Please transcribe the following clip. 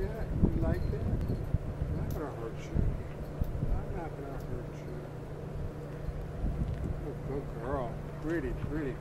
that? You like that? I'm not going to hurt you. I'm not going to hurt you. Oh, good girl. Pretty, pretty.